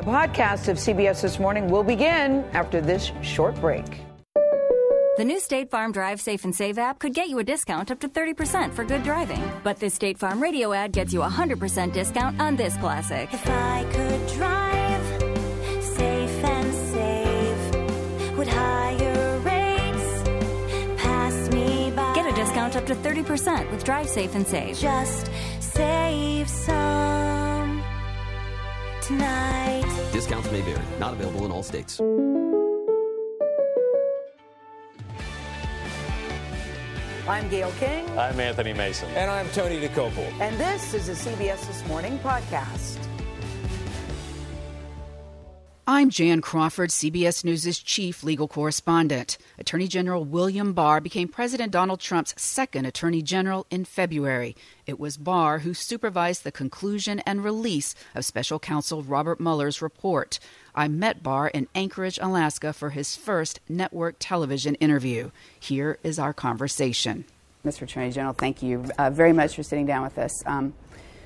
The podcast of CBS This Morning will begin after this short break. The new State Farm Drive Safe and Save app could get you a discount up to 30% for good driving. But this State Farm radio ad gets you a 100% discount on this classic. If I could drive safe and save, would higher rates pass me by? Get a discount up to 30% with Drive Safe and Save. Just save some tonight. Discounts may vary, not available in all states. I'm Gayle King, I'm Anthony Mason. And I'm Tony Dokoupil. and this is a CBS This Morning podcast. I'm Jan Crawford, CBS News' chief legal correspondent. Attorney General William Barr became President Donald Trump's second Attorney General in February. It was Barr who supervised the conclusion and release of Special Counsel Robert Mueller's report. I met Barr in Anchorage, Alaska for his first network television interview. Here is our conversation. Mr. Attorney General, thank you uh, very much for sitting down with us. Um,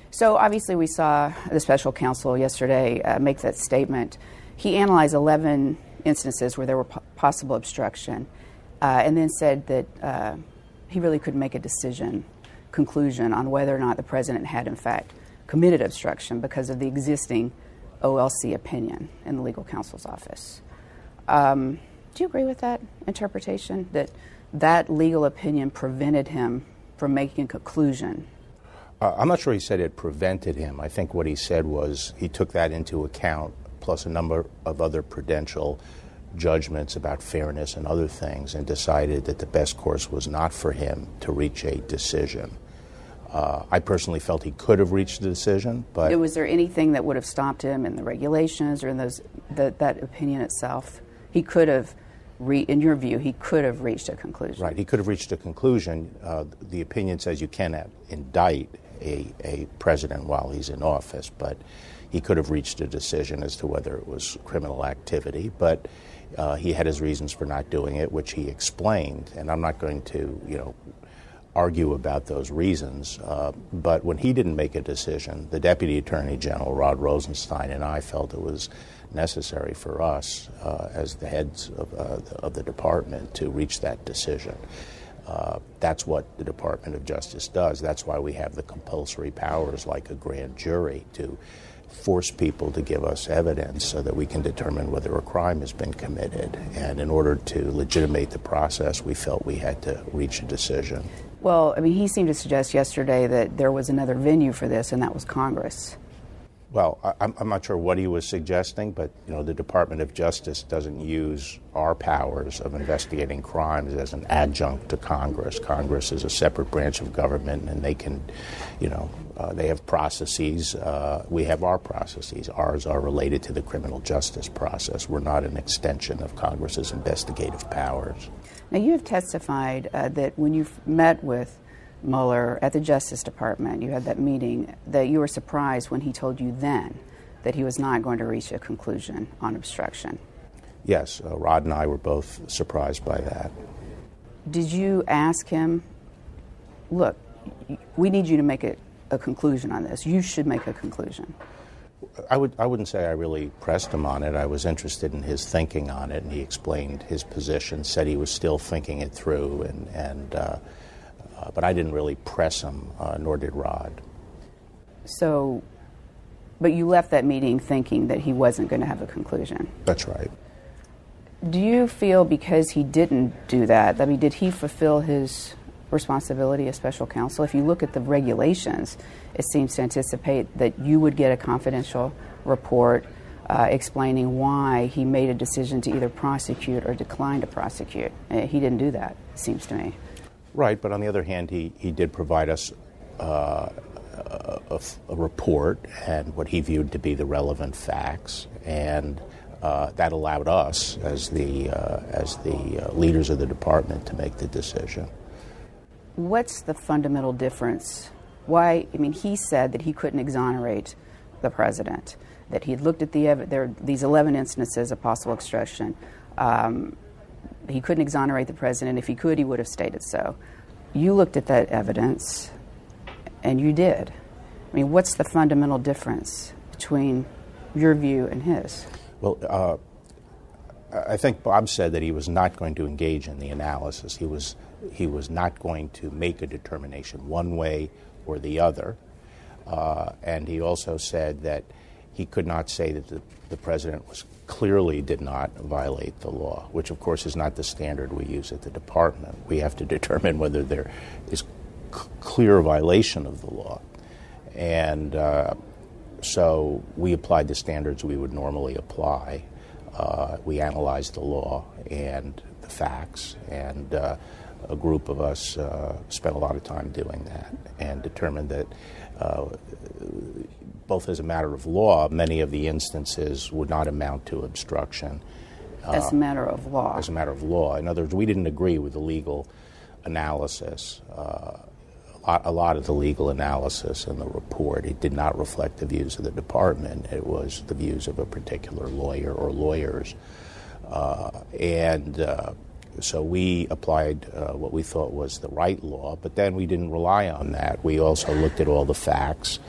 so, obviously, we saw the special counsel yesterday uh, make that statement. He analyzed 11 instances where there were po- possible obstruction uh, and then said that uh, he really couldn't make a decision, conclusion on whether or not the president had, in fact, committed obstruction because of the existing OLC opinion in the legal counsel's office. Um, do you agree with that interpretation that that legal opinion prevented him from making a conclusion? Uh, I'm not sure he said it prevented him. I think what he said was he took that into account, plus a number of other prudential judgments about fairness and other things, and decided that the best course was not for him to reach a decision. Uh, I personally felt he could have reached a decision, but Was there anything that would have stopped him in the regulations or in those that, that opinion itself? He could have, re, in your view, he could have reached a conclusion. Right, he could have reached a conclusion. Uh, the opinion says you cannot indict a, a president while he's in office, but he could have reached a decision as to whether it was criminal activity. But uh, he had his reasons for not doing it, which he explained, and I'm not going to, you know, argue about those reasons. Uh, but when he didn't make a decision, the Deputy Attorney General, Rod Rosenstein, and I felt it was necessary for us, uh, as the heads of, uh, the, of the department, to reach that decision. Uh, that's what the Department of Justice does. That's why we have the compulsory powers like a grand jury to force people to give us evidence so that we can determine whether a crime has been committed. And in order to legitimate the process, we felt we had to reach a decision. Well, I mean, he seemed to suggest yesterday that there was another venue for this, and that was Congress. Well, I, I'm, I'm not sure what he was suggesting, but you know, the Department of Justice doesn't use our powers of investigating crimes as an adjunct to Congress. Congress is a separate branch of government, and they can, you know, uh, they have processes. Uh, we have our processes. Ours are related to the criminal justice process. We're not an extension of Congress's investigative powers. Now, you have testified uh, that when you met with Mueller at the Justice Department, you had that meeting, that you were surprised when he told you then that he was not going to reach a conclusion on obstruction. Yes, uh, Rod and I were both surprised by that. Did you ask him, look, we need you to make a, a conclusion on this. You should make a conclusion. I, would, I wouldn't say I really pressed him on it. I was interested in his thinking on it, and he explained his position, said he was still thinking it through, and, and, uh, uh, but I didn't really press him, uh, nor did Rod. So, but you left that meeting thinking that he wasn't going to have a conclusion. That's right. Do you feel because he didn't do that, I mean, did he fulfill his responsibility as special counsel? If you look at the regulations, it seems to anticipate that you would get a confidential report uh, explaining why he made a decision to either prosecute or decline to prosecute. Uh, he didn't do that, it seems to me. Right, but on the other hand, he, he did provide us uh, a, a, report and what he viewed to be the relevant facts, and uh, that allowed us, as the, uh, as the uh, leaders of the department, to make the decision. What's the fundamental difference? Why, I mean, he said that he couldn't exonerate the president, that he looked at the, there, these 11 instances of possible obstruction. Um, he couldn't exonerate the president. If he could, he would have stated so. You looked at that evidence, and you did. I mean, what's the fundamental difference between your view and his? Well, uh, I think Bob said that he was not going to engage in the analysis. He was, he was not going to make a determination one way or the other. Uh, and he also said that he could not say that the, the president was clearly did not violate the law, which of course is not the standard we use at the department. We have to determine whether there is c- clear violation of the law. And uh, so we applied the standards we would normally apply. Uh, we analyzed the law and the facts, and uh, a group of us uh, spent a lot of time doing that and determined that uh, both as a matter of law, many of the instances would not amount to obstruction. As a matter of law. As a matter of law. In other words, we didn't agree with the legal analysis. Uh, a, lot, a lot of the legal analysis in the report, it did not reflect the views of the department. It was the views of a particular lawyer or lawyers. Uh, and uh, so we applied uh, what we thought was the right law, but then we didn't rely on that. We also looked at all the facts,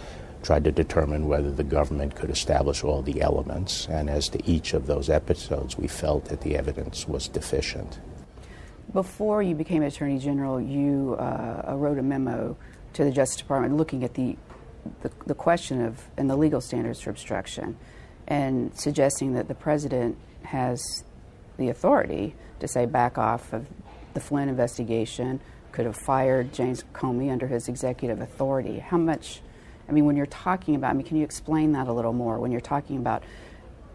tried to determine whether the government could establish all the elements, and as to each of those episodes, we felt that the evidence was deficient. Before you became Attorney General, you uh, wrote a memo to the Justice Department looking at the, the, the question of and the legal standards for obstruction, and suggesting that the president has the authority to say back off of the Flynn investigation, could have fired James Comey under his executive authority. How much, I mean, when you're talking about, I mean, can you explain that a little more? When you're talking about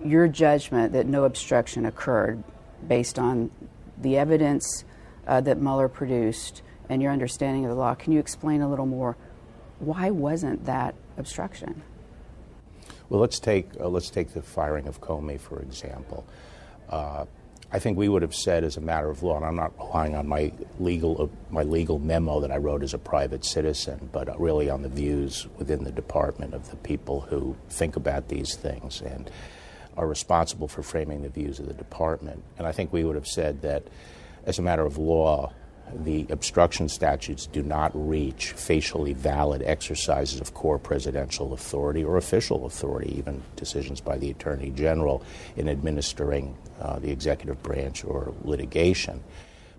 your judgment that no obstruction occurred based on the evidence uh, that Mueller produced and your understanding of the law, can you explain a little more why wasn't that obstruction? Well, let's take, uh, let's take the firing of Comey, for example. Uh, I think we would have said, as a matter of law, and I'm not relying on my legal uh, my legal memo that I wrote as a private citizen, but uh, really on the views within the department of the people who think about these things and are responsible for framing the views of the department. And I think we would have said that, as a matter of law, the obstruction statutes do not reach facially valid exercises of core presidential authority or official authority, even decisions by the Attorney General in administering uh, the executive branch or litigation.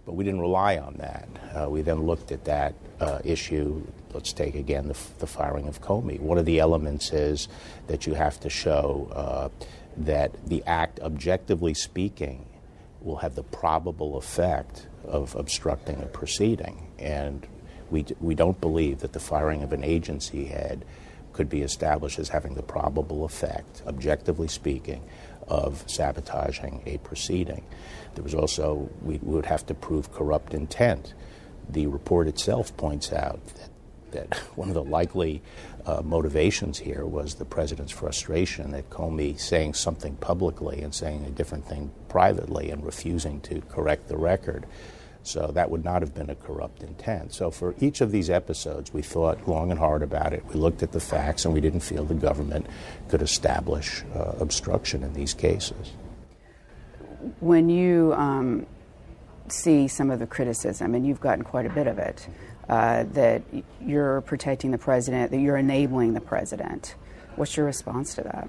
But we didn't rely on that. Uh, we then looked at that uh, issue. Let's take again the, the, firing of Comey. One of the elements is that you have to show uh, that the act, objectively speaking, will have the probable effect of obstructing a proceeding. And we, we don't believe that the firing of an agency head could be established as having the probable effect, objectively speaking, of sabotaging a proceeding. There was also, we would have to prove corrupt intent. The report itself points out that, that one of the likely uh, motivations here was the president's frustration that Comey saying something publicly and saying a different thing privately and refusing to correct the record. So that would not have been a corrupt intent. So for each of these episodes, we thought long and hard about it. We looked at the facts, and we didn't feel the government could establish uh, obstruction in these cases. When you um, see some of the criticism, and you've gotten quite a bit of it, uh, that you're protecting the president, that you're enabling the president, what's your response to that?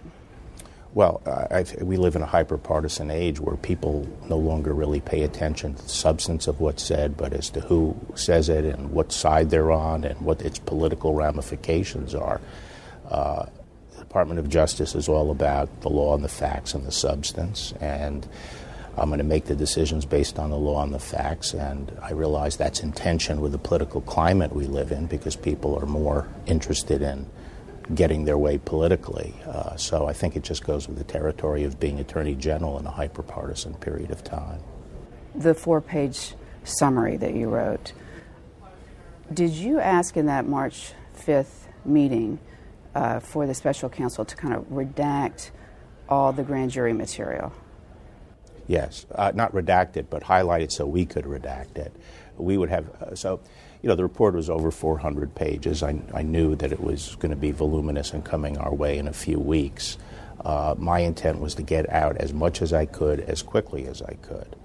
Well, uh, we live in a hyper partisan age where people no longer really pay attention to the substance of what's said, but as to who says it and what side they're on and what its political ramifications are. Uh, the Department of Justice is all about the law and the facts and the substance, and I'm going to make the decisions based on the law and the facts. And I realize that's in tension with the political climate we live in because people are more interested in getting their way politically. Uh, so I think it just goes with the territory of being Attorney General in a hyperpartisan period of time. The four page summary that you wrote, did you ask in that March 5th meeting uh, for the special counsel to kind of redact all the grand jury material? Yes, uh, not redacted, but highlight it so we could redact it. We would have, uh, so you know, the report was over 400 pages. I, I knew that it was going to be voluminous and coming our way in a few weeks. Uh, my intent was to get out as much as I could, as quickly as I could.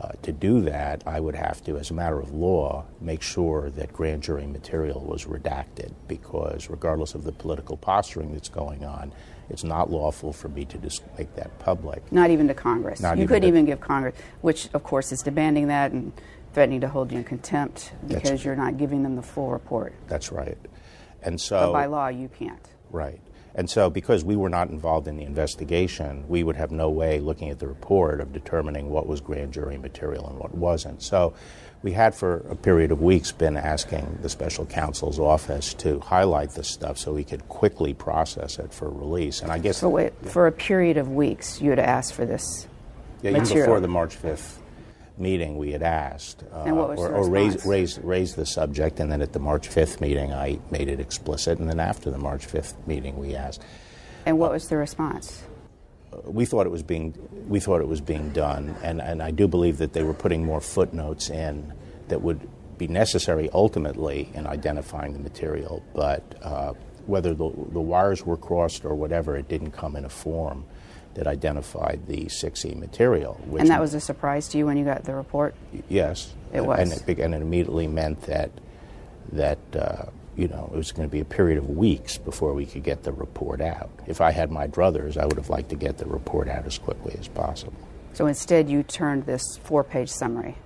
Uh, to do that, I would have to, as a matter of law, make sure that grand jury material was redacted because, regardless of the political posturing that's going on, It's not lawful for me to just make that public. Not even to Congress. Not you even couldn't even give Congress, which of course is demanding that and threatening to hold you in contempt That's- because you're not giving them the full report. That's right. And But so by law, you can't. Right. And so, because we were not involved in the investigation, we would have no way, looking at the report, of determining what was grand jury material and what wasn't. So, we had for a period of weeks been asking the special counsel's office to highlight this stuff so we could quickly process it for release. And I guess So wait, for a period of weeks, you had asked for this. yeah, even material. before the March 5th meeting, we had asked, uh, And what was or, the or raised, response? raised, raised the subject, and then at the March 5th meeting, I made it explicit, and then after the March 5th meeting, we asked. And what was the response? We thought it was being we thought it was being done, and, and I do believe that they were putting more footnotes in that would be necessary ultimately in identifying the material. But uh, whether the, the wires were crossed or whatever, it didn't come in a form that identified the 6E material. Which And that was a surprise to you when you got the report? yes, It was. and it, and it immediately meant that that. Uh, you know, it was going to be a period of weeks before we could get the report out. If I had my druthers, I would have liked to get the report out as quickly as possible. So instead, you turned this four page summary.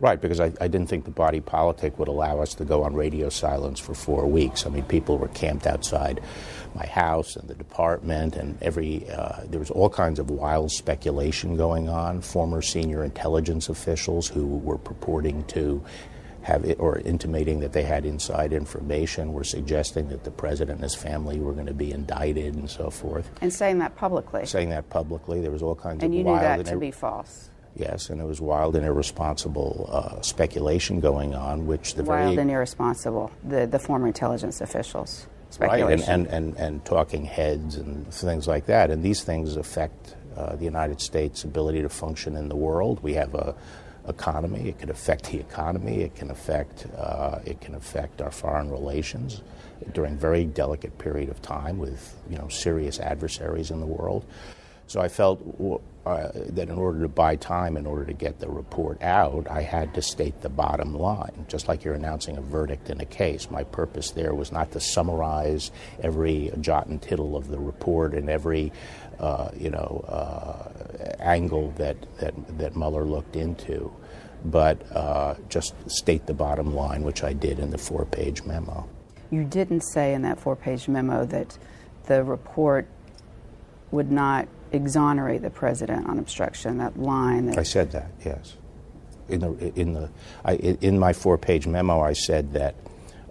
Right, because I, I didn't think the body politic would allow us to go on radio silence for four weeks. I mean, people were camped outside my house and the department, and every uh, there was all kinds of wild speculation going on. Former senior intelligence officials who were purporting to have it, or intimating that they had inside information were suggesting that the president and his family were going to be indicted and so forth. And saying that publicly. Saying that publicly, there was all kinds and of And you knew wild that and to be false. Yes, and it was wild and irresponsible uh, speculation going on, which the Wild very and irresponsible, the, the former intelligence officials. right and, and, and, and talking heads and things like that. And these things affect uh, the United States' ability to function in the world. We have a economy. It could affect the economy. It can affect uh, it can affect our foreign relations during a very delicate period of time with you know serious adversaries in the world. So I felt uh, that in order to buy time, in order to get the report out, I had to state the bottom line. Just like you're announcing a verdict in a case, my purpose there was not to summarize every jot and tittle of the report and every, uh, you know, uh, angle that, that, that Mueller looked into, but uh, just state the bottom line, which I did in the four-page memo. You didn't say in that four page memo that the report would not exonerate the president on obstruction, that line that I said that, yes. In the in the I, in my four-page memo, I said that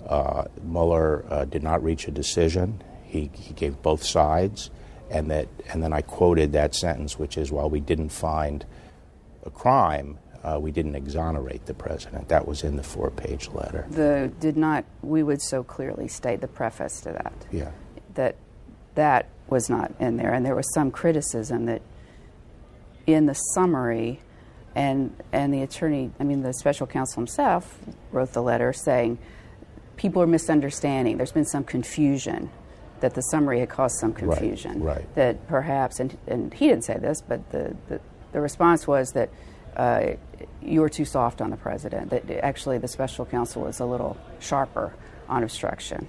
uh, Mueller uh, did not reach a decision. He, he gave both sides, and that and then I quoted that sentence, which is, "While we didn't find a crime, uh, we didn't exonerate the president." That was in the four-page letter. the did not we would so clearly state the preface to that. Yeah. That that was not in there and there was some criticism that in the summary and and the attorney I mean the special counsel himself wrote the letter saying people are misunderstanding. There's been some confusion that the summary had caused some confusion. right. That perhaps and and he didn't say this, but the the, the response was that uh, you were too soft on the president. That actually the special counsel was a little sharper on obstruction.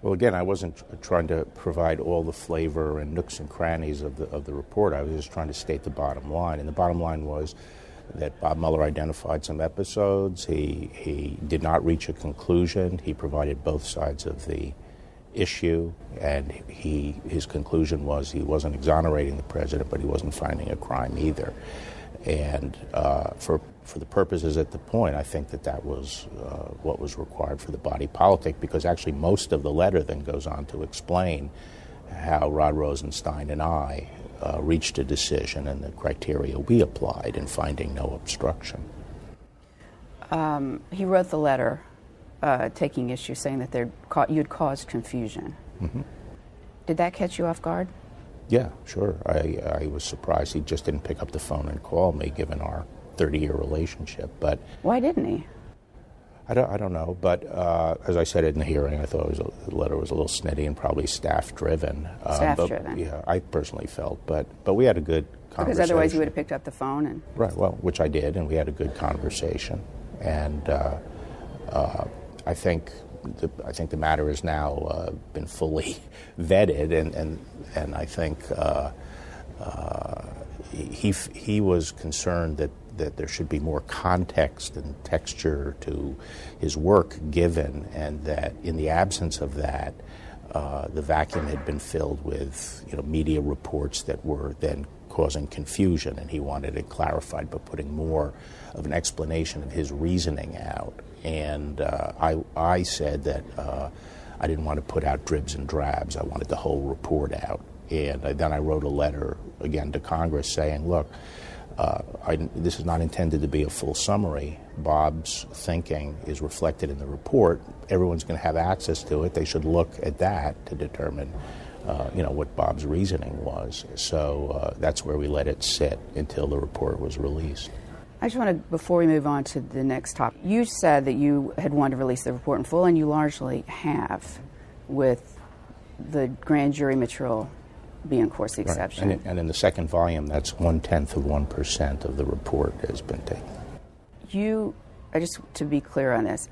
Well, again, I wasn't trying to provide all the flavor and nooks and crannies of the of the report. I was just trying to state the bottom line, and the bottom line was that Bob Mueller identified some episodes. He he did not reach a conclusion. He provided both sides of the issue, and he his conclusion was he wasn't exonerating the president, but he wasn't finding a crime either. And uh, for for the purposes at the point, I think that that was uh, what was required for the body politic, because actually most of the letter then goes on to explain how Rod Rosenstein and I uh, reached a decision and the criteria we applied in finding no obstruction. He wrote the letter uh, taking issue, saying that there you'd caused confusion. Did that catch you off guard? Yeah, sure. I, I was surprised he just didn't pick up the phone and call me, given our 30 year relationship. But Why didn't he? I don't, I don't know. But uh, as I said in the hearing, I thought it was a, the letter was a little snitty and probably staff driven. Uh, Staff driven. Yeah, I personally felt. But, but we had a good conversation. Because otherwise you would have picked up the phone and Right, well, which I did, and we had a good conversation. And uh, uh, I think the, I think the matter has now uh, been fully vetted, and and and I think uh, uh, he he was concerned that that there should be more context and texture to his work given, and that in the absence of that, uh, the vacuum had been filled with you know media reports that were then causing confusion, and he wanted it clarified by putting more of an explanation of his reasoning out. And uh, I, I said that uh, I didn't want to put out dribs and drabs. I wanted the whole report out. And I, then I wrote a letter again to Congress saying, look, uh, I, this is not intended to be a full summary. Bob's thinking is reflected in the report. Everyone's going to have access to it. They should look at that to determine, uh, you know, what Bob's reasoning was. So uh, that's where we let it sit until the report was released. I just want to, before we move on to the next topic, you said that you had wanted to release the report in full, and you largely have with the grand jury material being, of course, the exception. Right. And, and, in the second volume, that's one tenth of 1% of the report has been taken. You, I just to be clear on this,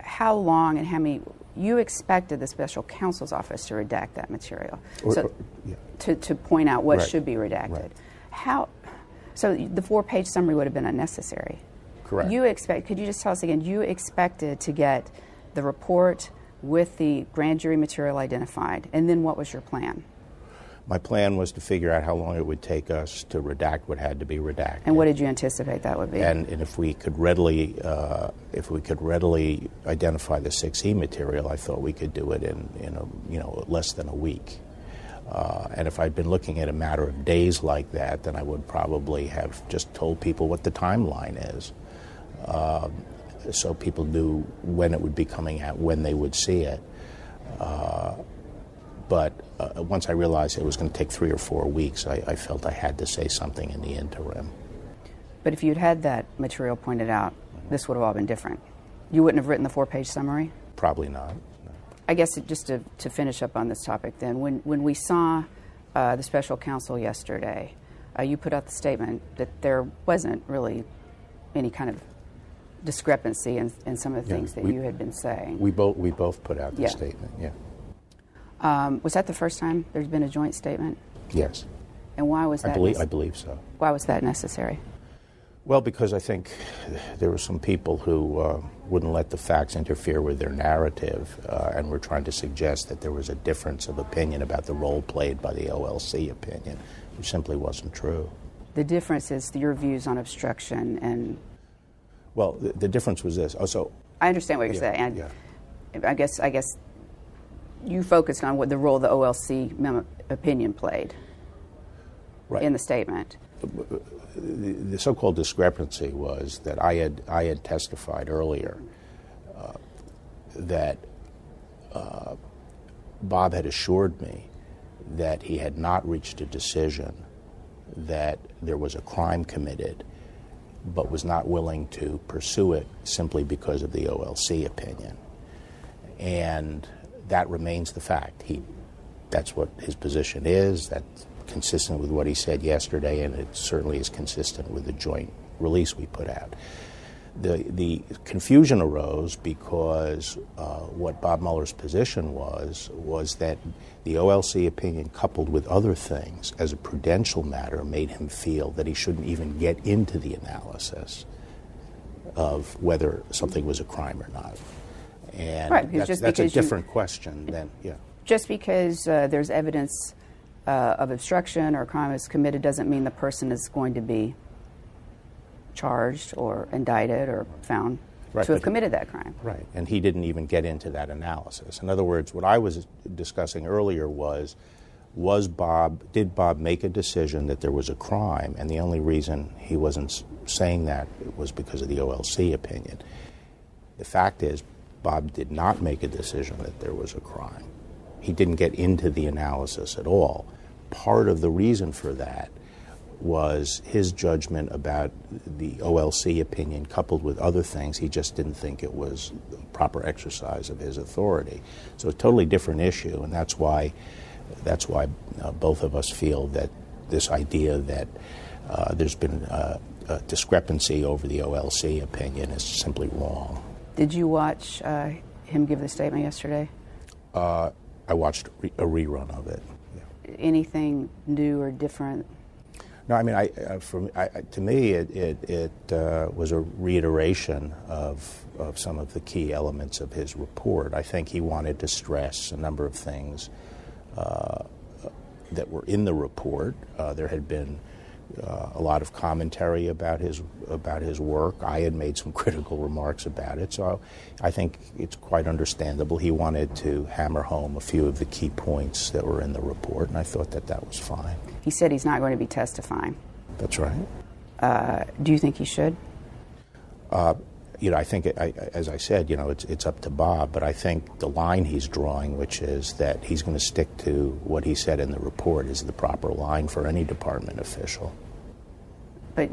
how long and how many, you expected the special counsel's office to redact that material. Or, so, or, yeah. to, to point out what right. should be redacted. Right. How, so the four page summary would have been unnecessary. Correct. You expect, could you just tell us again, you expected to get the report with the grand jury material identified, and then what was your plan? My plan was to figure out how long it would take us to redact what had to be redacted. And what did you anticipate that would be? And, and if we could readily, uh, if we could readily identify the 6E material, I thought we could do it in, in a, you know, less than a week. Uh, and if I'd been looking at a matter of days like that, then I would probably have just told people what the timeline is. Uh, so people knew when it would be coming out, when they would see it. Uh, but uh, once I realized it was going to take three or four weeks, I, I, felt I had to say something in the interim. But if you'd had that material pointed out, this would have all been different. You wouldn't have written the four page summary? Probably not. I guess just to, to finish up on this topic, then, when, when we saw uh, the special counsel yesterday, uh, you put out the statement that there wasn't really any kind of discrepancy in, in some of the yeah, things that we, you had been saying. We both we both put out the yeah. statement. Yeah. Um, was that the first time there's been a joint statement? Yes. And why was that? I believe I believe so. Why was that necessary? Well, because I think there were some people who uh, wouldn't let the facts interfere with their narrative uh, and were trying to suggest that there was a difference of opinion about the role played by the OLC opinion, which simply wasn't true. The difference is your views on obstruction and. Well, the, the difference was this. Oh, so I understand what you're yeah, saying. yeah. I guess I guess you focused on what the role the OLC opinion played right. in the statement the, so-called discrepancy was that I had I had testified earlier uh, that uh, Bob had assured me that he had not reached a decision that there was a crime committed, but was not willing to pursue it simply because of the OLC opinion, and that remains the fact. He, that's what his position is. That consistent with what he said yesterday, and it certainly is consistent with the joint release we put out. The, the confusion arose because uh, what Bob Mueller's position was was that the OLC opinion, coupled with other things, as a prudential matter, made him feel that he shouldn't even get into the analysis of whether something was a crime or not. And right, that's, that's a different you, question than, yeah. Just because uh, there's evidence uh, of obstruction or crime is committed doesn't mean the person is going to be charged or indicted or found right, to have committed that crime. Right, and he didn't even get into that analysis. In other words, what I was discussing earlier was was Bob did Bob make a decision that there was a crime and the only reason he wasn't saying that was because of the OLC opinion. The fact is Bob did not make a decision that there was a crime. He didn't get into the analysis at all. Part of the reason for that was his judgment about the OLC opinion coupled with other things. He just didn't think it was proper exercise of his authority. So a totally different issue, and that's why that's why uh, both of us feel that this idea that uh, there's been uh, a discrepancy over the OLC opinion is simply wrong. Did you watch uh, him give the statement yesterday? I watched a rerun of it. Yeah. Anything new or different? No, I mean, I, uh, for, I, to me, it, it, it uh, was a reiteration of, of some of the key elements of his report. I think he wanted to stress a number of things uh, that were in the report. Uh, there had been uh, a lot of commentary about his about his work. I had made some critical remarks about it, so I think it's quite understandable. He wanted to hammer home a few of the key points that were in the report, and I thought that that was fine. He said he's not going to be testifying. That's right. Uh, do you think he should? Uh, you know, I think, I, as I said, you know, it's, it's up to Bob, but I think the line he's drawing, which is that he's going to stick to what he said in the report, is the proper line for any department official. But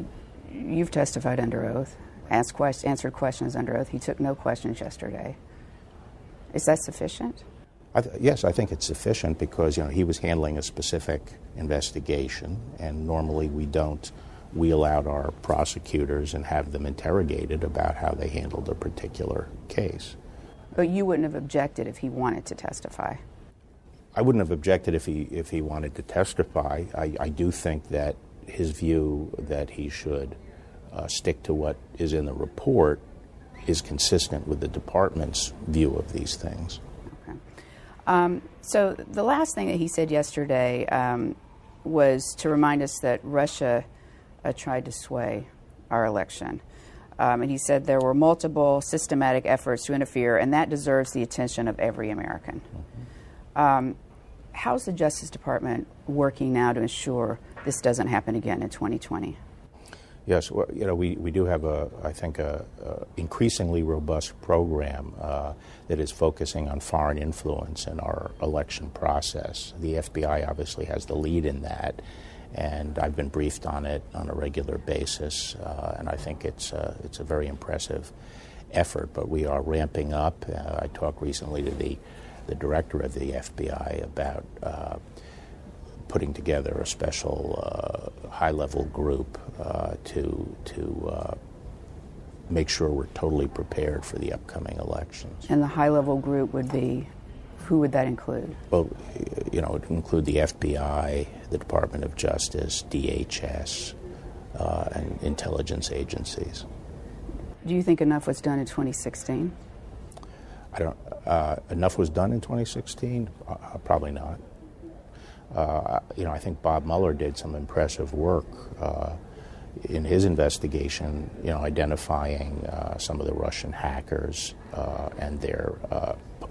you've testified under oath, asked quest- answered questions under oath. He took no questions yesterday. Is that sufficient? I th- yes, I think it's sufficient because you know he was handling a specific investigation, and normally we don't wheel out our prosecutors and have them interrogated about how they handled a particular case. But you wouldn't have objected if he wanted to testify. I wouldn't have objected if he if he wanted to testify. I, I do think that his view that he should uh, stick to what is in the report is consistent with the department's view of these things. Okay. Um, so the last thing that he said yesterday um, was to remind us that Russia uh, tried to sway our election. Um, and he said there were multiple systematic efforts to interfere, and that deserves the attention of every American. Mm-hmm. Um, how's the Justice Department working now to ensure this doesn't happen again in 2020? Yes, well, you know, we, we do have a, I think, a, increasingly robust program uh, that is focusing on foreign influence in our election process. The FBI obviously has the lead in that, and I've been briefed on it on a regular basis, uh, and I think it's uh, it's a very impressive effort. But we are ramping up. Uh, I talked recently to the the director of the FBI about uh, putting together a special uh, high level group to to make sure we're totally prepared for the upcoming elections. And the high level group would be who would that include? Well, you know, it would include the FBI, the Department of Justice, DHS, uh, and intelligence agencies. Do you think enough was done in 2016? I don't. Uh, enough was done in 2016? Uh, probably not. Uh, you know, I think Bob Mueller did some impressive work uh, in his investigation. You know, identifying uh, some of the Russian hackers and their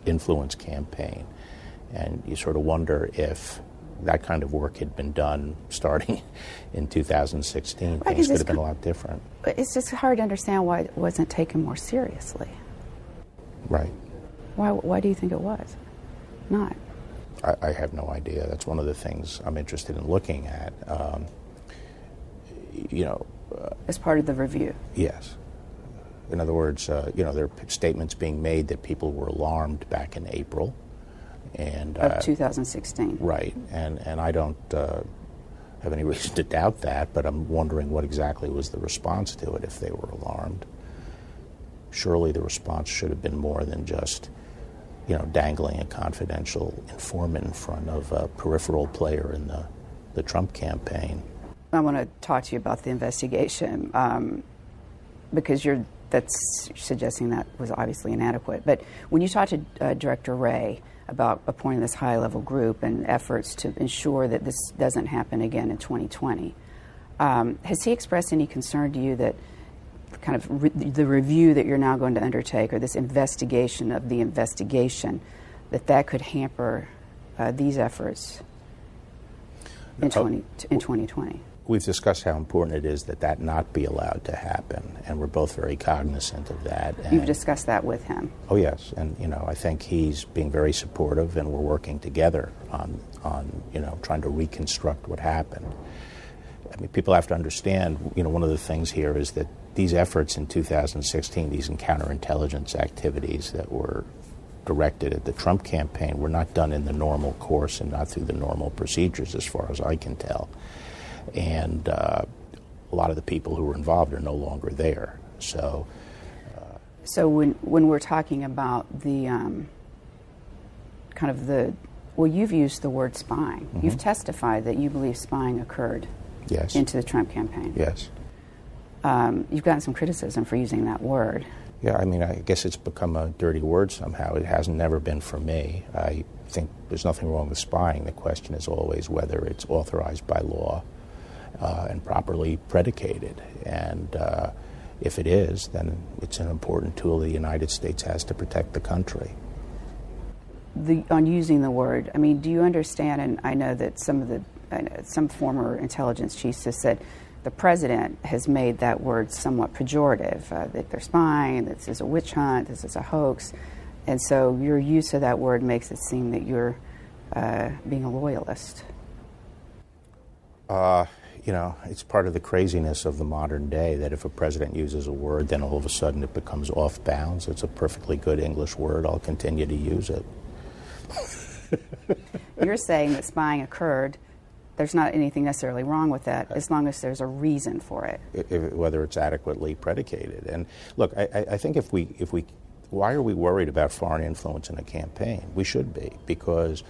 influence campaign. And you sort of wonder if that kind of work had been done starting in 2016, right, things could have been a lot different. It's just hard to understand why it wasn't taken more seriously. Right. Why, why do you think it was not? I, I have no idea. That's one of the things I'm interested in looking at. Um, you know. Uh, As part of the review? Yes. In other words, uh, you know, there are statements being made that people were alarmed back in April, and of uh, 2016. Right, and and I don't uh, have any reason to doubt that, but I'm wondering what exactly was the response to it if they were alarmed. Surely the response should have been more than just, you know, dangling a confidential informant in front of a peripheral player in the the Trump campaign. I want to talk to you about the investigation um, because you're that's suggesting that was obviously inadequate. But when you talked to uh, Director Wray about appointing this high level group and efforts to ensure that this doesn't happen again in 2020, um, has he expressed any concern to you that kind of re- the review that you're now going to undertake or this investigation of the investigation, that that could hamper uh, these efforts in, 20, in 2020? We've discussed how important it is that that not be allowed to happen, and we're both very cognizant of that. And You've discussed that with him. Oh yes, and you know I think he's being very supportive, and we're working together on on you know trying to reconstruct what happened. I mean, people have to understand. You know, one of the things here is that these efforts in 2016, these counterintelligence activities that were directed at the Trump campaign, were not done in the normal course and not through the normal procedures, as far as I can tell and uh, a lot of the people who were involved are no longer there. So. Uh, So when when we're talking about the um, kind of the well, you've used the word spying. You've testified that you believe spying occurred Yes. into the Trump campaign. yes. Um, you've gotten some criticism for using that word. Yeah, I mean, I guess it's become a dirty word somehow. It hasn't never been for me. I think there's nothing wrong with spying. The question is always whether it's authorized by law uh, and properly predicated. And uh, if it is, then it's an important tool the United States has to protect the country. the, on using the word, I mean, do you understand? And I know that some of the I some former intelligence chiefs have said the president has made that word somewhat pejorative. Uh, that they're spying. This is a witch hunt. This is a hoax. And so your use of that word makes it seem that you're uh, being a loyalist. Uh, you know, it's part of the craziness of the modern day that if a president uses a word, then all of a sudden it becomes off bounds. It's a perfectly good English word. I'll continue to use it. You're saying that spying occurred. There's not anything necessarily wrong with that, as long as there's a reason for it. if, whether it's adequately predicated. And look, I, I I think if we, if we, why are we worried about foreign influence in a campaign? We should be, because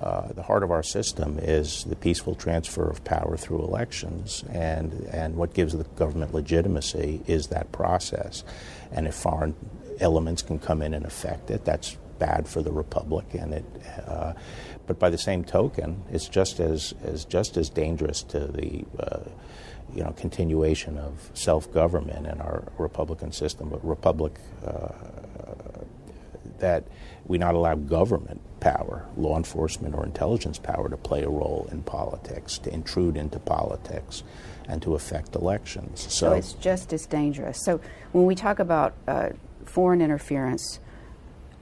uh, the heart of our system is the peaceful transfer of power through elections, and, and what gives the government legitimacy is that process. And if foreign elements can come in and affect it, that's bad for the republic, and it. Uh, but by the same token, it's just as, as just as dangerous to the uh, you know, continuation of self-government in our Republican system, but republic uh, that we not allow government power, law enforcement or intelligence power, to play a role in politics, to intrude into politics, and to affect elections. So it's just as dangerous. So when we talk about uh, foreign interference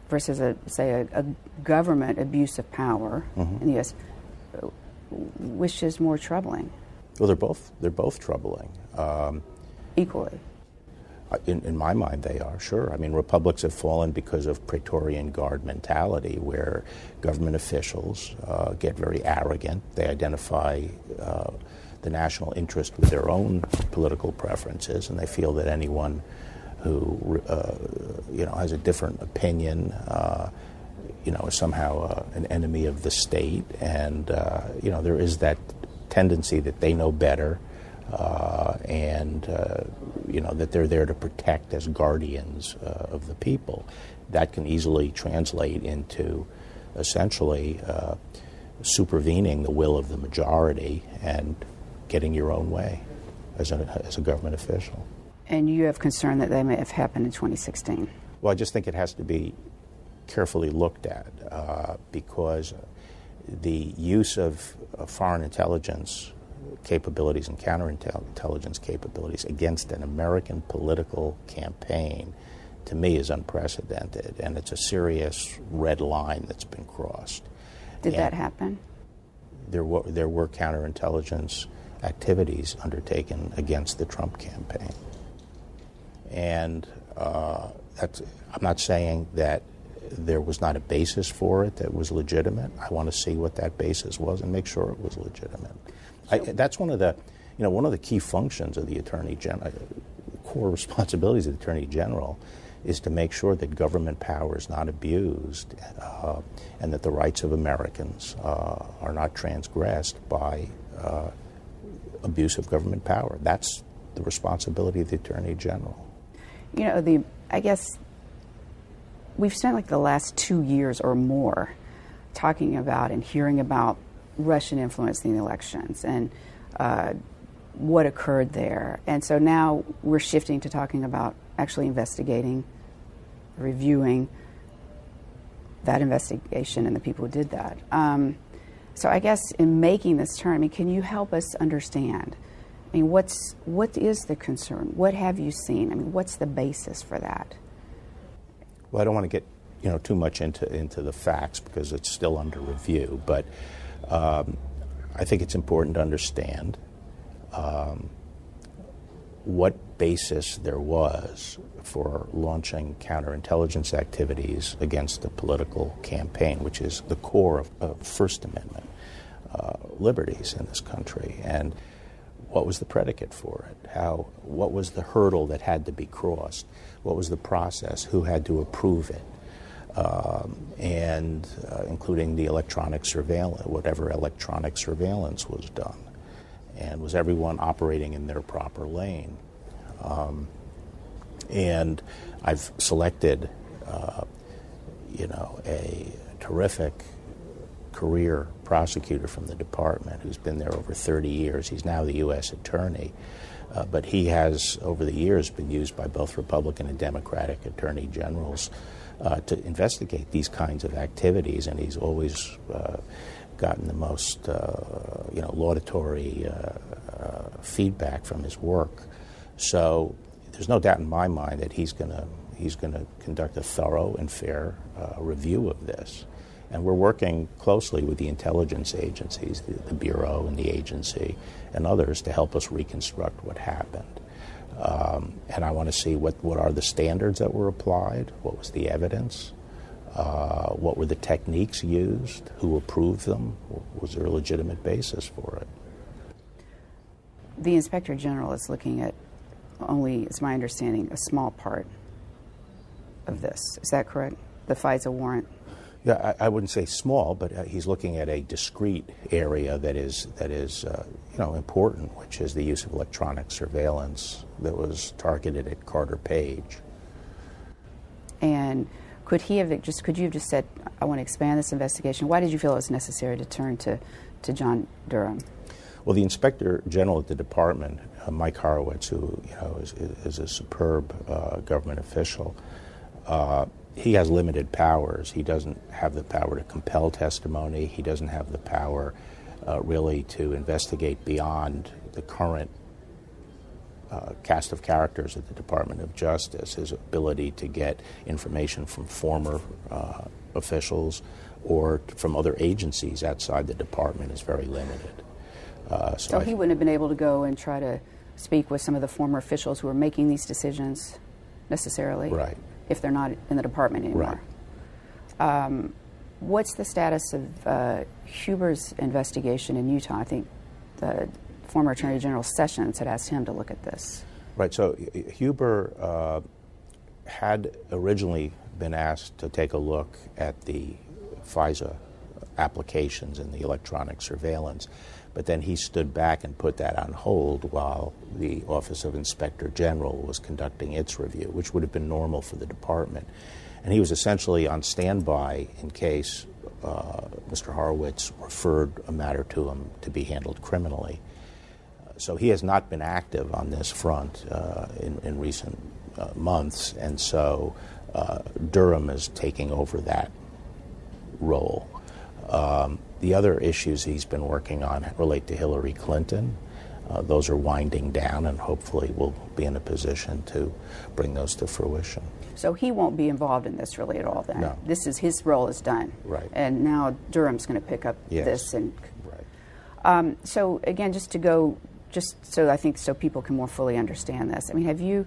versus, a, say, a, a government abuse of power Mm-hmm. in the U.S., which is more troubling well, they're both they're both troubling. Um, equally? In, in my mind, they are, sure. I mean, republics have fallen because of Praetorian Guard mentality, where government officials uh, get very arrogant. They identify uh, the national interest with their own political preferences, and they feel that anyone who, uh, you know, has a different opinion, uh, you know, is somehow uh, an enemy of the state. And, uh, you know, there is that tendency that they know better uh, and uh, you know that they're there to protect as guardians uh, of the people. That can easily translate into essentially uh, supervening the will of the majority and getting your own way as a, as a government official. And you have concern that they may have happened in 2016. Well, I just think it has to be carefully looked at uh, because the use of, of foreign intelligence capabilities and counterintelligence capabilities against an American political campaign to me is unprecedented and it's a serious red line that's been crossed. Did And that happen? There were, there were counterintelligence activities undertaken against the Trump campaign. And uh, that's, I'm not saying that there was not a basis for it that was legitimate. I want to see what that basis was and make sure it was legitimate. I, that's one of the, you know, one of the key functions of the attorney general, core responsibilities of the attorney general, is to make sure that government power is not abused uh, and that the rights of Americans uh, are not transgressed by uh, abuse of government power. That's the responsibility of the attorney general. You know, the I guess we've spent like the last two years or more talking about and hearing about Russian influence in the elections and uh, what occurred there. And so now we're shifting to talking about actually investigating, reviewing that investigation and the people who did that. Um, so I guess in making this turn, I mean, can you help us understand? I mean, what's what is the concern? What have you seen? I mean, what's the basis for that? Well, I don't want to get you know too much into into the facts because it's still under review, but um, I think it's important to understand um, what basis there was for launching counterintelligence activities against the political campaign, which is the core of, of First Amendment uh, liberties in this country. And what was the predicate for it? How, what was the hurdle that had to be crossed? What was the process? Who had to approve it? Um, and uh, including the electronic surveillance, whatever electronic surveillance was done. And was everyone operating in their proper lane? Um, and I've selected, uh, you know, a terrific career prosecutor from the department who's been there over 30 years. He's now the U.S. attorney. Uh, but he has, over the years, been used by both Republican and Democratic attorney generals uh, to investigate these kinds of activities, and he's always uh, gotten the most, uh, you know, laudatory uh, uh, feedback from his work. So there's no doubt in my mind that he's going to he's going to conduct a thorough and fair review of this. And we're working closely with the intelligence agencies, the, the, Bureau and the agency, and others to help us reconstruct what happened. Um, and I want to see what, what are the standards that were applied, what was the evidence, uh, what were the techniques used, who approved them, was there a legitimate basis for it? The Inspector General is looking at only, it's my understanding, a small part of this. Is that correct? The FISA warrant? Yeah, I, I, wouldn't say small, but uh, he's looking at a discrete area that is that is uh, you know important, which is the use of electronic surveillance that was targeted at Carter Page. And could he have just could you have just said, "I want to expand this investigation"? Why did you feel it was necessary to turn to to John Durham? Well, the Inspector General at the department, uh, Mike Horowitz, who you know is, is a superb uh, government official uh, he has limited powers. He doesn't have the power to compel testimony. He doesn't have the power uh, really to investigate beyond the current uh, cast of characters at the Department of Justice. His ability to get information from former uh, officials or from other agencies outside the department is very limited. Uh, so, so he wouldn't have been able to go and try to speak with some of the former officials who are making these decisions necessarily? Right if they're not in the department anymore. Right. Um, what's the status of uh, Huber's investigation in Utah? I think the former Attorney General Sessions had asked him to look at this. Right. So Huber uh, had originally been asked to take a look at the FISA applications and the electronic surveillance. But then he stood back and put that on hold while the Office of Inspector General was conducting its review, which would have been normal for the department. And he was essentially on standby in case uh, Mr. Horowitz referred a matter to him to be handled criminally. So he has not been active on this front uh, in, in, recent uh, months, and so uh, Durham is taking over that role. Um, the other issues he's been working on relate to Hillary Clinton. Uh, those are winding down, and hopefully we'll be in a position to bring those to fruition. So he won't be involved in this really at all. Then no. this is his role is done. Right. And now Durham's going to pick up yes. this and. Right. Um, so again, just to go, just so I think so people can more fully understand this. I mean, have you?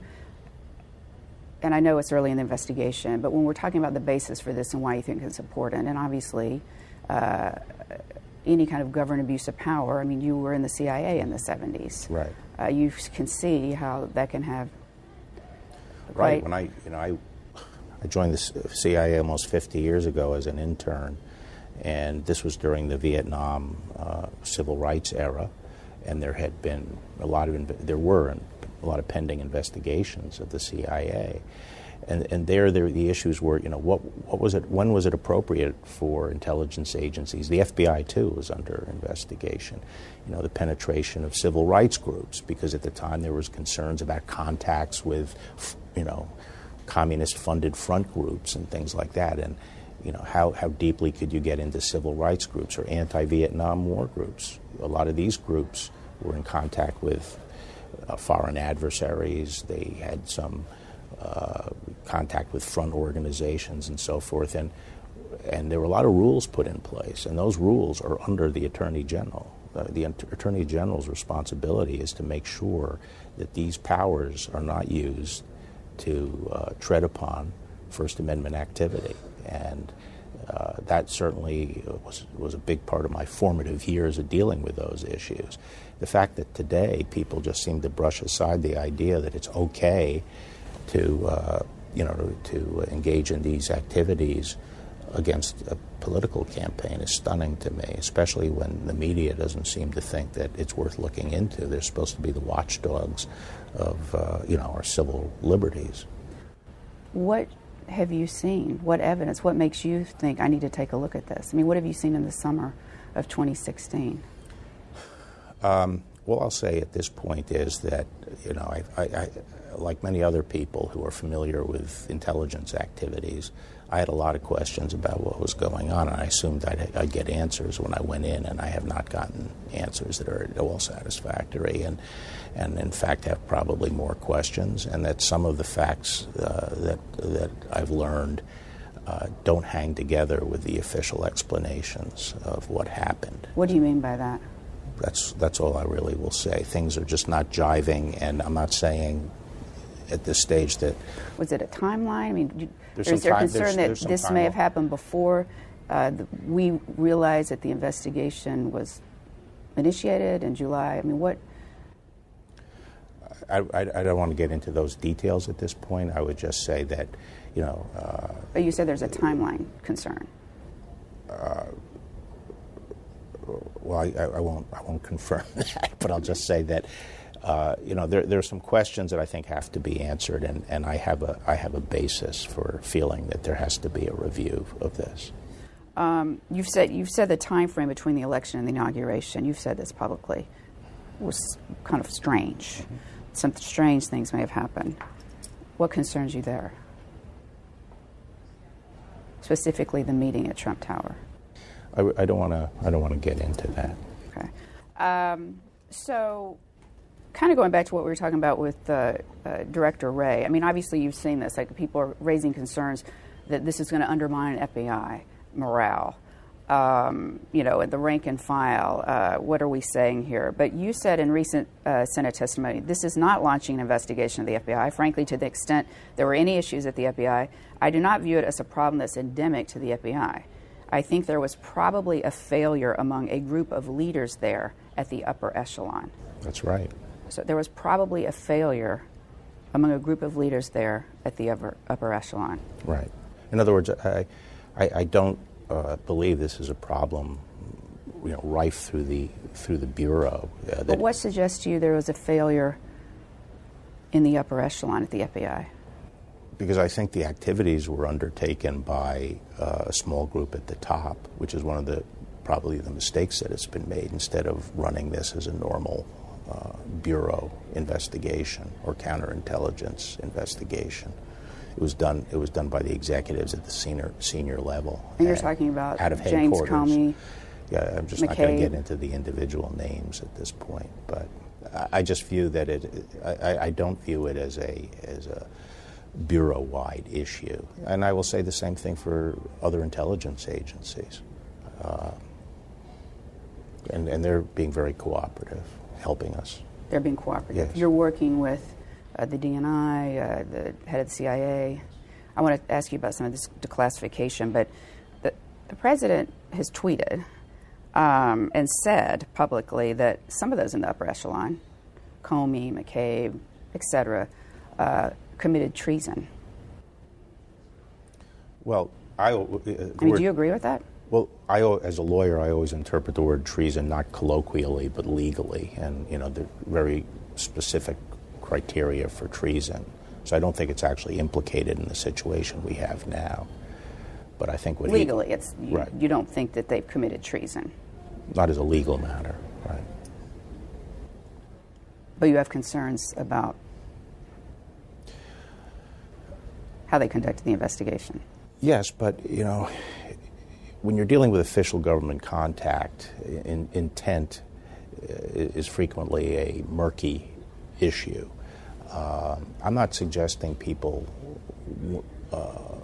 And I know it's early in the investigation, but when we're talking about the basis for this and why you think it's important, and obviously uh, any kind of government abuse of power. I mean, you were in the CIA in the 70s. Right. Uh, you can see how that can have. Right. When I, you know, I, I joined the CIA almost 50 years ago as an intern, and this was during the Vietnam uh, civil rights era, and there had been a lot of there were a lot of pending investigations of the CIA, and, and there, there the issues were, you know, what, what was it, when was it appropriate for intelligence agencies? The FBI, too, was under investigation. You know, the penetration of civil rights groups, because at the time there was concerns about contacts with, you know, communist-funded front groups and things like that. And, you know, how, how deeply could you get into civil rights groups or anti-Vietnam War groups? A lot of these groups were in contact with uh, foreign adversaries. They had some uh, contact with front organizations and so forth. And, and there were a lot of rules put in place, and those rules are under the Attorney General. Uh, the Attorney General's responsibility is to make sure that these powers are not used to uh, tread upon First Amendment activity. And Uh, that certainly was, was a big part of my formative years of dealing with those issues. The fact that today people just seem to brush aside the idea that it's okay to, uh, you know, to, to engage in these activities against a political campaign is stunning to me, especially when the media doesn't seem to think that it's worth looking into. They're supposed to be the watchdogs of, uh, you know, our civil liberties. What have you seen? What evidence? What makes you think I need to take a look at this? I mean, what have you seen in the summer of 2016? Um, well, I'll say at this point is that, you know, I, I, I, like many other people who are familiar with intelligence activities, I had a lot of questions about what was going on, and I assumed I'd, I'd, get answers when I went in, and I have not gotten answers that are at all satisfactory, and, and in fact have probably more questions, and that some of the facts uh, that, that I've learned uh, don't hang together with the official explanations of what happened. What do you mean by that? That's, that's all I really will say. Things are just not jiving, and I'm not saying at this stage that. Was it a timeline? I mean, there's is there time, concern there's, that there's this may have happened before uh, the, we realized that the investigation was initiated in July? I mean, what? I, I, I, don't want to get into those details at this point. I would just say that, you know. Uh, you said there's a timeline concern. Uh, well, I, I, won't. I won't confirm that, but I'll just say that uh, you know, there, there, are some questions that I think have to be answered, and, and I, have a, I have a basis for feeling that there has to be a review of this. Um, you've, said, you've said the time frame between the election and the inauguration, you've said this publicly, was kind of strange. Mm-hmm. Some strange things may have happened. What concerns you there? Specifically, the meeting at Trump Tower. I, I don't want to. I don't want to get into that. Okay. Um, so kind of going back to what we were talking about with uh, uh, Director Wray, I mean, obviously you've seen this. Like people are raising concerns that this is going to undermine FBI morale. Um, you know, the rank and file. Uh, what are we saying here? But you said in recent uh, Senate testimony, this is not launching an investigation of the FBI. Frankly, to the extent there were any issues at the FBI, I do not view it as a problem that's endemic to the FBI. I think there was probably a failure among a group of leaders there at the upper echelon. That's right. So there was probably a failure among a group of leaders there at the upper, upper echelon. Right. In other words, I, I, I don't uh, believe this is a problem, you know, rife through the through the bureau. Uh, but what suggests to you there was a failure in the upper echelon at the FBI? Because I think the activities were undertaken by uh, a small group at the top, which is one of the probably the mistakes that has been made. Instead of running this as a normal uh, bureau investigation or counterintelligence investigation. It was done. It was done by the executives at the senior senior level. And you're talking about out of James Comey. Yeah, I'm just not going to get into the individual names at this point, but I, I just view that it. I, I, don't view it as a as a bureau-wide issue, and I will say the same thing for other intelligence agencies, uh, and and they're being very cooperative helping us. They're being cooperative. Yes. You're working with uh, the DNI, uh, the head of the CIA. I want to ask you about some of this declassification, but the, the president has tweeted um, and said publicly that some of those in the upper echelon, Comey, McCabe, etc., uh, committed treason. Well, I. Uh, I mean, do you agree with that? Well, I, as a lawyer, I always interpret the word treason not colloquially but legally, and you know, the very specific criteria for treason. So I don't think it's actually implicated in the situation we have now. But I think what legally, he, it's you, right. you don't think that they've committed treason. Not as a legal matter, right? But you have concerns about how they conducted the investigation. Yes, but you know, when you're dealing with official government contact, in, intent uh, is frequently a murky issue. Uh, I'm not suggesting people uh,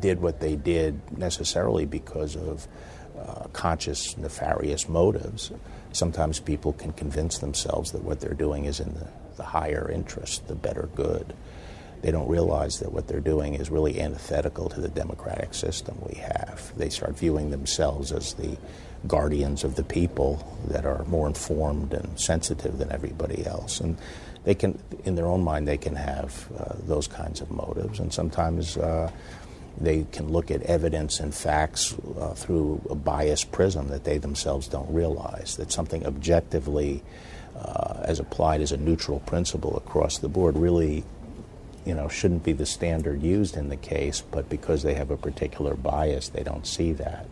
did what they did necessarily because of uh, conscious, nefarious motives. Sometimes people can convince themselves that what they're doing is in the, the higher interest, the better good. They don't realize that what they're doing is really antithetical to the democratic system we have. They start viewing themselves as the guardians of the people that are more informed and sensitive than everybody else. And they can, in their own mind, they can have uh, those kinds of motives. And sometimes uh, they can look at evidence and facts uh, through a biased prism that they themselves don't realize, that something objectively, uh, as applied as a neutral principle across the board, really you know, shouldn't be the standard used in the case, but because they have a particular bias, they don't see that.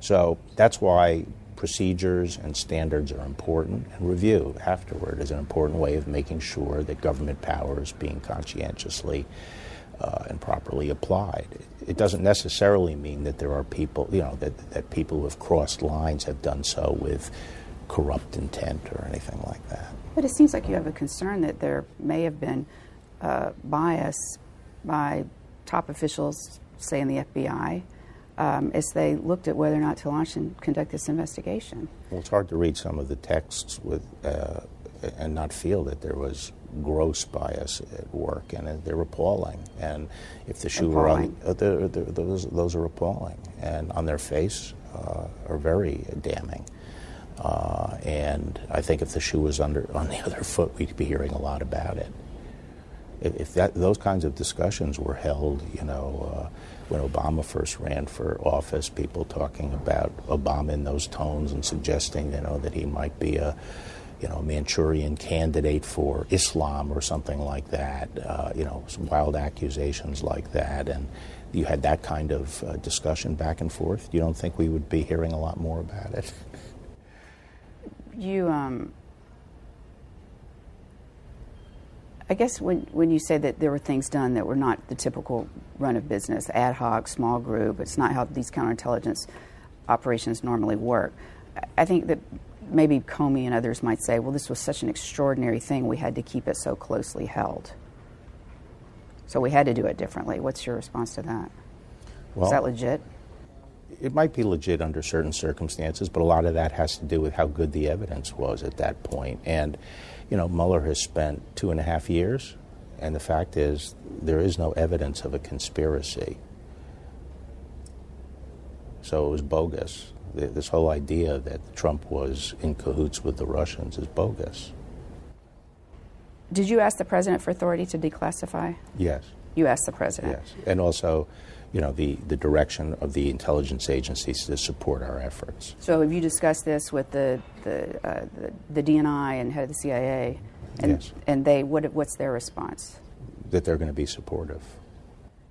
So that's why procedures and standards are important, and review afterward is an important way of making sure that government power is being conscientiously uh, and properly applied. It doesn't necessarily mean that there are people, you know, that, that people who have crossed lines have done so with corrupt intent or anything like that. But it seems like you have a concern that there may have been uh, bias by top officials, say in the FBI, um, as they looked at whether or not to launch and conduct this investigation. Well, it's hard to read some of the texts with uh, and not feel that there was gross bias at work, and they're appalling. And if the shoe were on, uh, they're, they're, those those are appalling, and on their face uh, are very damning. Uh, and I think if the shoe was under on the other foot, we'd be hearing a lot about it. If, that those kinds of discussions were held, you know uh, when Obama first ran for office, people talking about Obama in those tones and suggesting, you know, that he might be a, you know, Manchurian candidate for Islam or something like that. Uh, you know, some wild accusations like that, and you had that kind of uh, discussion back and forth. You don't think we would be hearing a lot more about it? You um, I guess when, when you say that there were things done that were not the typical run of business, ad hoc, small group, it's not how these counterintelligence operations normally work. I think that maybe Comey and others might say, well, this was such an extraordinary thing, we had to keep it so closely held. So we had to do it differently. What's your response to that? Well, Is that legit? It might be legit under certain circumstances, but a lot of that has to do with how good the evidence was at that point. And you know, Mueller has spent two and a half years, and the fact is, there is no evidence of a conspiracy. So it was bogus. This whole idea that Trump was in cahoots with the Russians is bogus. Did you ask the president for authority to declassify? Yes. You asked the president? Yes. And also, you know, the, the direction of the intelligence agencies to support our efforts. So have you discussed this with the, the, uh, the, the, DNI and head of the CIA? And, yes. And they, what, what's their response? That they're going to be supportive.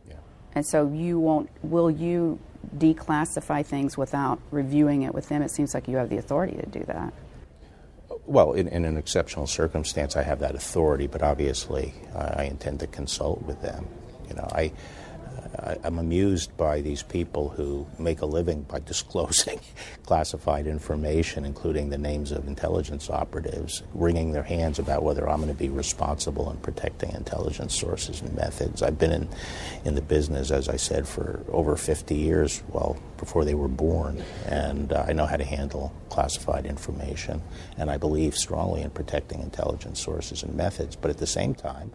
Yeah. And so you won't, will you declassify things without reviewing it with them? It seems like you have the authority to do that. Well, in, in an exceptional circumstance, I have that authority, but obviously uh, I intend to consult with them. You know, I, I, am amused by these people who make a living by disclosing classified information, including the names of intelligence operatives, wringing their hands about whether I'm going to be responsible in protecting intelligence sources and methods. I've been in, in the business, as I said, for over 50 years, well, before they were born, and uh, I know how to handle classified information, and I believe strongly in protecting intelligence sources and methods, but at the same time,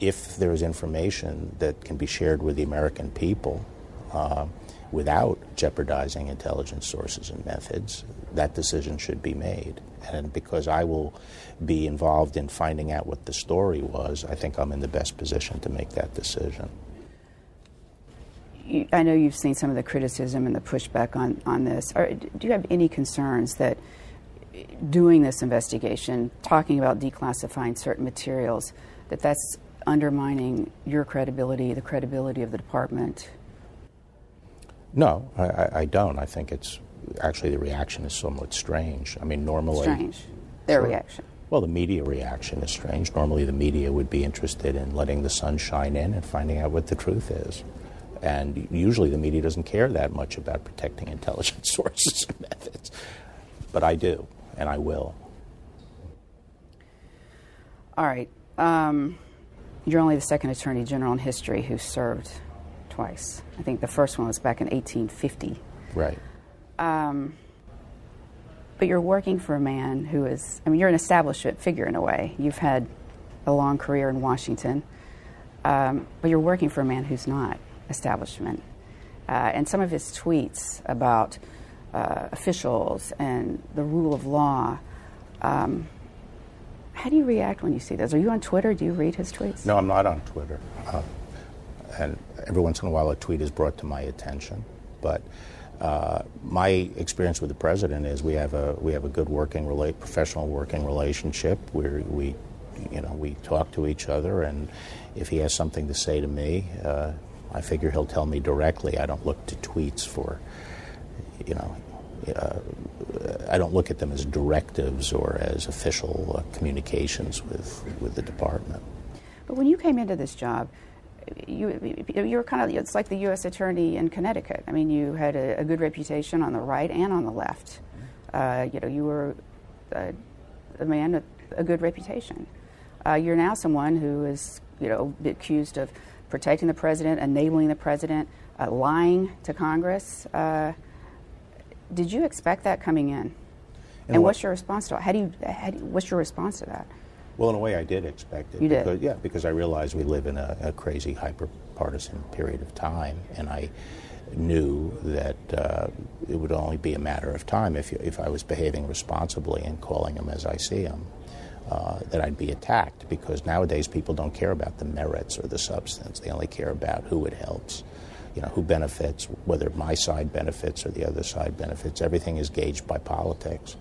if there is information that can be shared with the American people uh, without jeopardizing intelligence sources and methods, that decision should be made. And because I will be involved in finding out what the story was, I think I'm in the best position to make that decision. I know you've seen some of the criticism and the pushback on, on this. Are, do you have any concerns that doing this investigation, talking about declassifying certain materials, that that's undermining your credibility, the credibility of the department? No, I, I don't. I think it's actually the reaction is somewhat strange. I mean, normally. Strange. Their sure. reaction. Well, the media reaction is strange. Normally, the media would be interested in letting the sun shine in and finding out what the truth is. And usually, the media doesn't care that much about protecting intelligence sources and methods. But I do, and I will. All right. Um, you're only the second Attorney General in history who served twice. I think the first one was back in 1850. Right. Um, but you're working for a man who is, I mean, you're an establishment figure in a way. You've had a long career in Washington. Um, but you're working for a man who's not establishment. Uh, and some of his tweets about uh, officials and the rule of law. Um, how do you react when you see those? Are you on Twitter? Do you read his tweets? No, I'm not on Twitter. Uh, and every once in a while, a tweet is brought to my attention. But uh, my experience with the president is we have a we have a good working relate professional working relationship where we you know we talk to each other and if he has something to say to me uh, I figure he'll tell me directly I don't look to tweets for you know uh, I don't look at them as directives or as official uh, communications with with the department but when you came into this job you, you were kind of, it's like the U.S. Attorney in Connecticut. I mean, you had a, a good reputation on the right and on the left. Uh, you know, you were a, a man with a good reputation. Uh, you're now someone who is, you know, accused of protecting the president, enabling the president, uh, lying to Congress. Did you expect that coming in? And, and what's your response to it? How do you, how do you, what's your response to that? Well, in a way, I did expect it. You because, did? Yeah, because I realized we live in a, a crazy, hyper-partisan period of time, and I knew that uh, it would only be a matter of time if, you, if I was behaving responsibly and calling them as I see them. Uh, that I'd be attacked because nowadays people don't care about the merits or the substance. They only care about who it helps, you know, who benefits, whether my side benefits or the other side benefits. Everything is gauged by politics.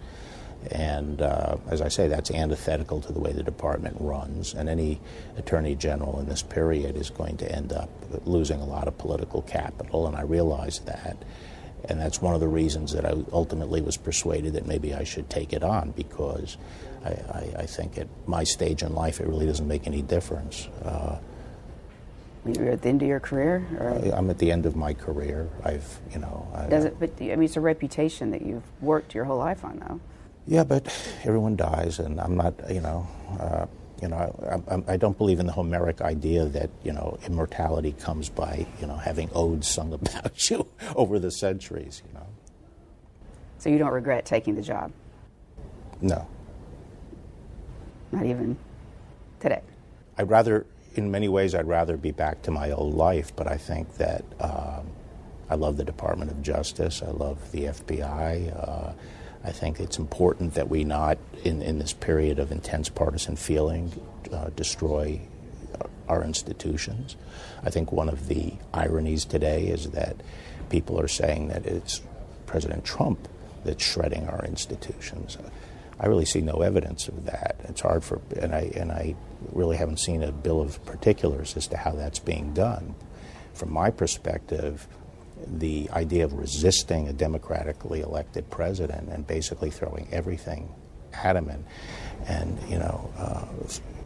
And uh, as I say, that's antithetical to the way the department runs. And any attorney general in this period is going to end up losing a lot of political capital. And I realize that. And that's one of the reasons that I ultimately was persuaded that maybe I should take it on because I, I, I think at my stage in life it really doesn't make any difference. Uh, you're at the end of your career? Or? I'm at the end of my career. I've, you know. Does it? But I mean, it's a reputation that you've worked your whole life on, though. Yeah, but everyone dies, and I'm not, you know, uh, you know, I, I, I, don't believe in the Homeric idea that you know immortality comes by you know having odes sung about you over the centuries. You know. So you don't regret taking the job? No. Not even today. I'd rather, in many ways, I'd rather be back to my old life. But I think that um, I love the Department of Justice. I love the FBI. Uh, I think it's important that we not, in, in this period of intense partisan feeling, uh, destroy our institutions. I think one of the ironies today is that people are saying that it's President Trump that's shredding our institutions. I really see no evidence of that. It's hard for, and I, and I really haven't seen a bill of particulars as to how that's being done. From my perspective, the idea of resisting a democratically elected president and basically throwing everything at him and, and you know, uh,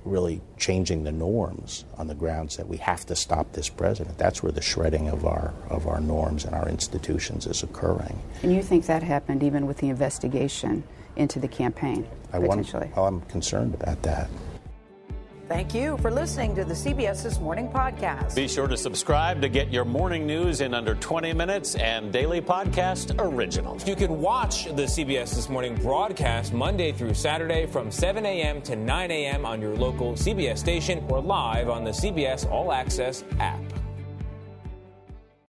really changing the norms on the grounds that we have to stop this president. That's where the shredding of our of our norms and our institutions is occurring. And you think that happened even with the investigation into the campaign, I potentially? Want, well, I'm concerned about that. Thank you for listening to the CBS This Morning podcast. Be sure to subscribe to get your morning news in under 20 minutes and daily podcast originals. You can watch the CBS This Morning broadcast Monday through Saturday from 7 a.m. to 9 a.m. on your local CBS station or live on the CBS All Access app.